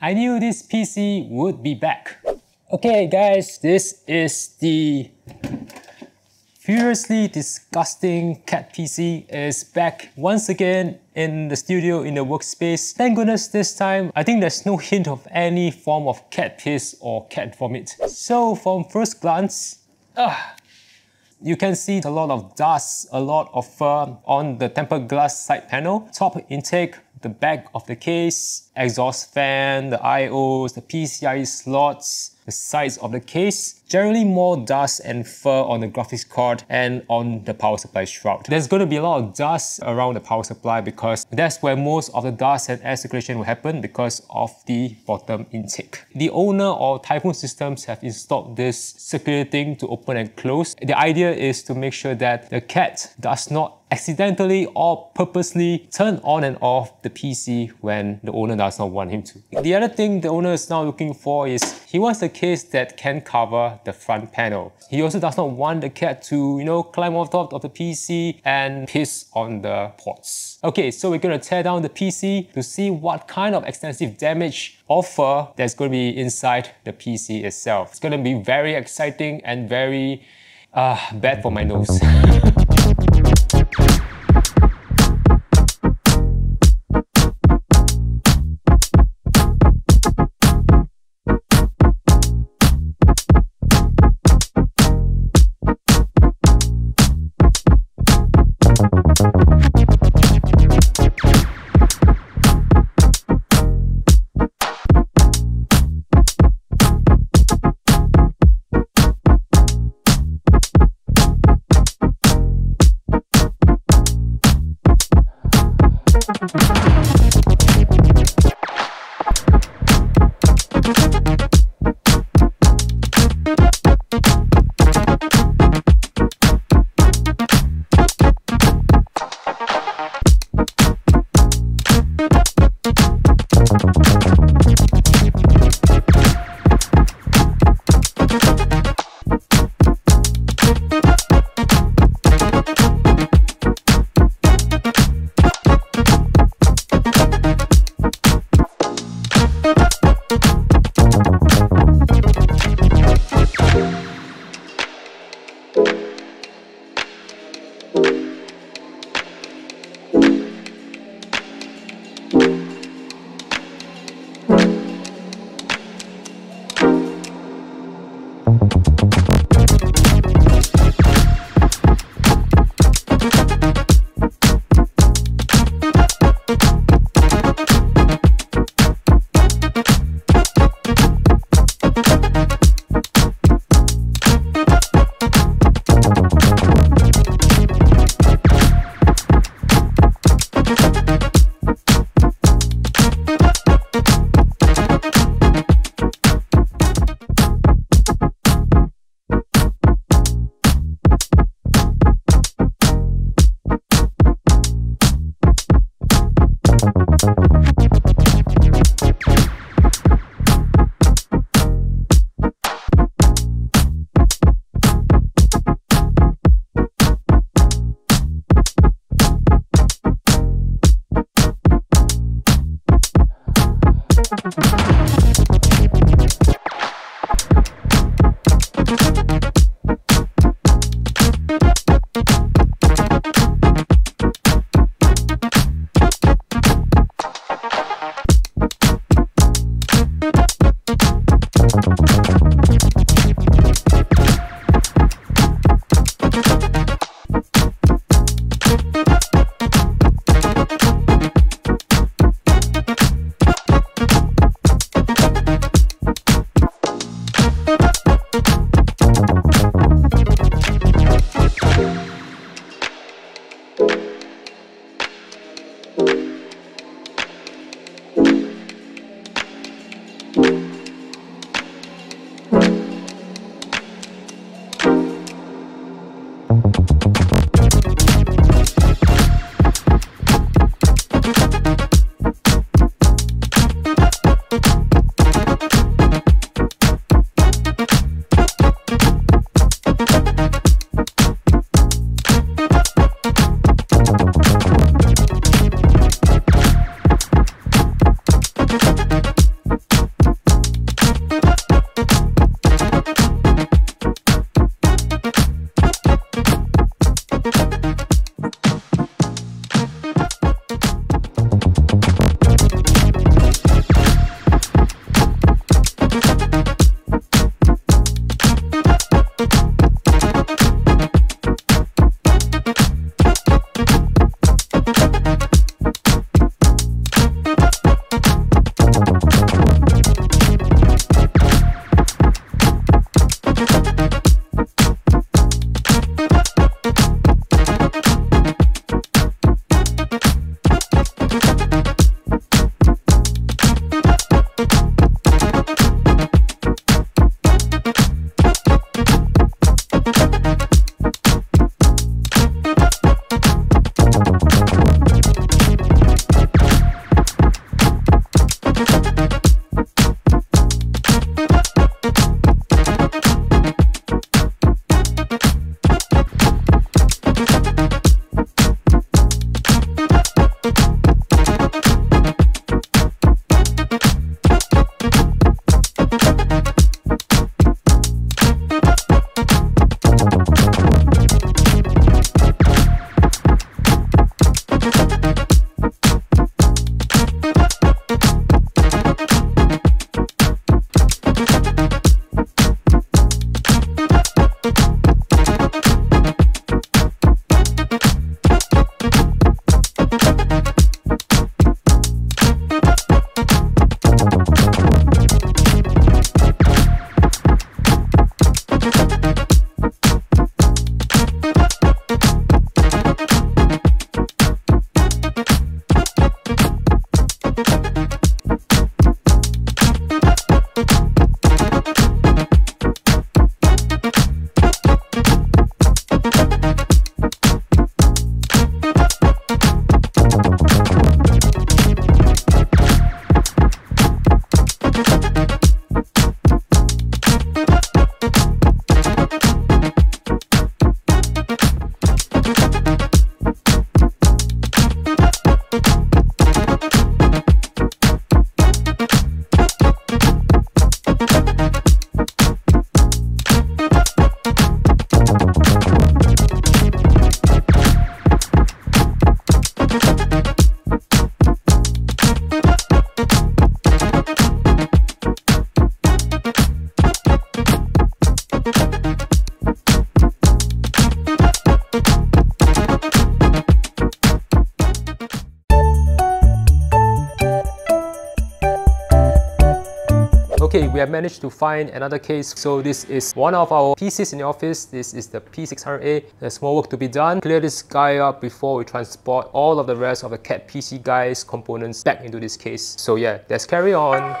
I knew this PC would be back. Okay guys, this is the furiously disgusting cat PC is back once again in the studio in the workspace. Thank goodness this time, I think there's no hint of any form of cat piss or cat vomit. So from first glance, ah, you can see a lot of dust, a lot of fur on the tempered glass side panel. Top intake, the back of the case, exhaust fan, the IOs, the PCIe slots, the sides of the case, generally more dust and fur on the graphics card and on the power supply shroud. There's going to be a lot of dust around the power supply because that's where most of the dust and air circulation will happen because of the bottom intake. The owner or Typhoon Systems have installed this circulating to open and close. The idea is to make sure that the cat does not accidentally or purposely turn on and off the PC when the owner does not want him to. The other thing the owner is now looking for is he wants a case that can cover the front panel. He also does not want the cat to, you know, climb on top of the PC and piss on the ports. Okay, so we're gonna tear down the PC to see what kind of extensive damage or fur there's gonna be inside the PC itself. It's gonna be very exciting and very uh, bad for my nose. Okay, we have managed to find another case. So this is one of our PCs in the office. This is the P600A. There's more work to be done. Clear this guy up before we transport all of the rest of the CAT PC guy's components back into this case. So yeah, let's carry on.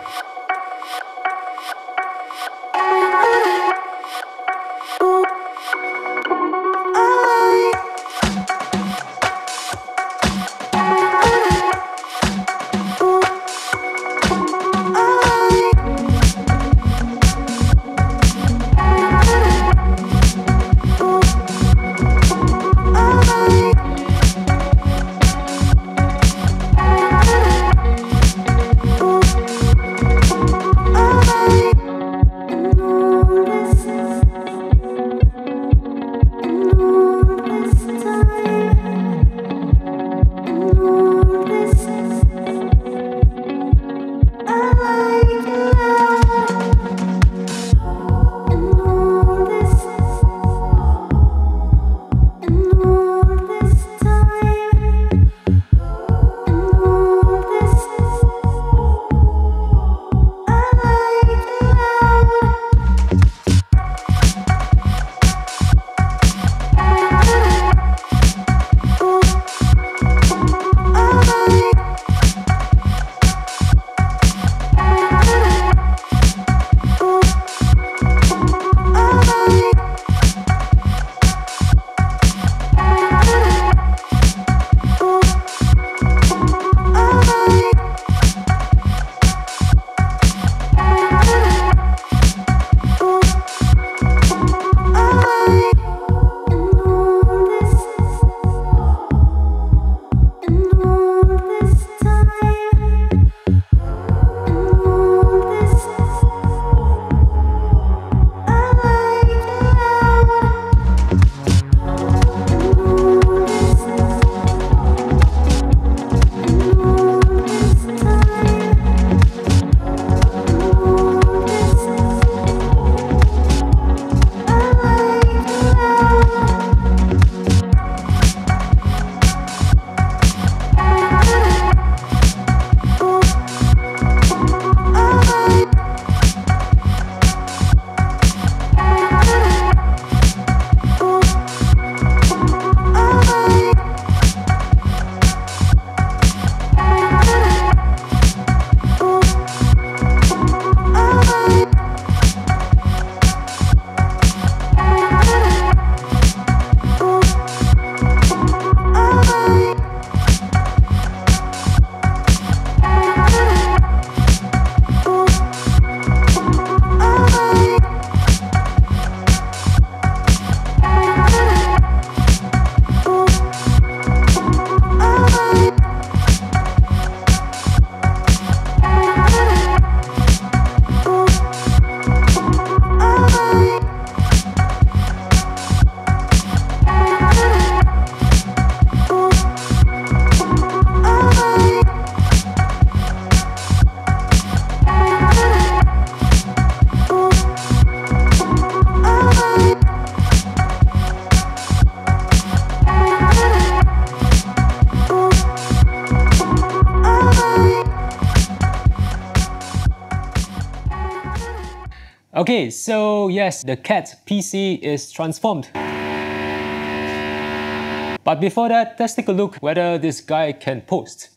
Okay, so yes, the CAT PC is transformed. But before that, let's take a look whether this guy can post.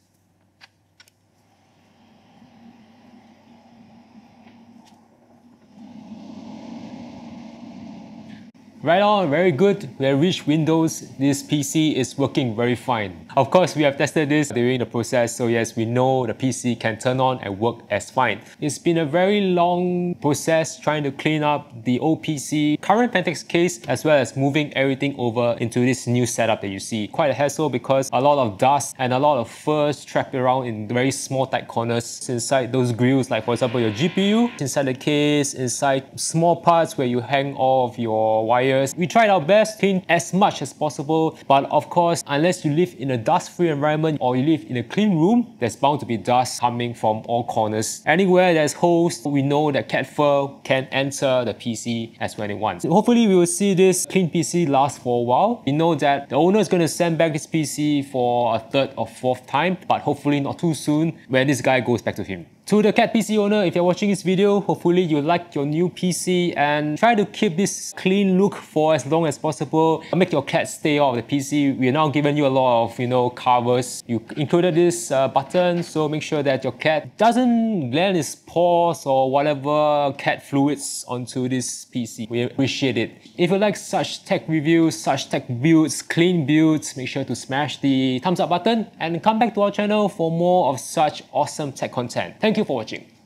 Right on, very good. We have reached Windows. This PC is working very fine. Of course, we have tested this during the process, so yes, we know the PC can turn on and work as fine. It's been a very long process trying to clean up the old PC, current Phanteks case, as well as moving everything over into this new setup that you see. Quite a hassle because a lot of dust and a lot of furs trapped around in very small tight corners inside those grills, like for example your GPU, inside the case, inside small parts where you hang all of your we tried our best clean as much as possible, but of course, unless you live in a dust-free environment or you live in a clean room, there's bound to be dust coming from all corners. Anywhere there's holes, we know that cat fur can enter the PC as when it wants. hopefully, we will see this clean PC last for a while. We know that the owner is going to send back this PC for a third or fourth time, but hopefully not too soon when this guy goes back to him. To the cat PC owner, if you're watching this video, hopefully you like your new PC and try to keep this clean look for as long as possible. Make your cat stay off the PC. We're now giving you a lot of, you know, covers. You included this uh, button, so make sure that your cat doesn't land its paws or whatever cat fluids onto this PC. We appreciate it. If you like such tech reviews, such tech builds, clean builds, make sure to smash the thumbs up button and come back to our channel for more of such awesome tech content. Thank you for watching.